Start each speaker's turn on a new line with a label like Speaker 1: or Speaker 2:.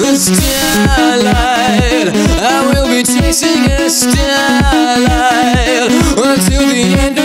Speaker 1: a starlight. I will be chasing a starlight until the end of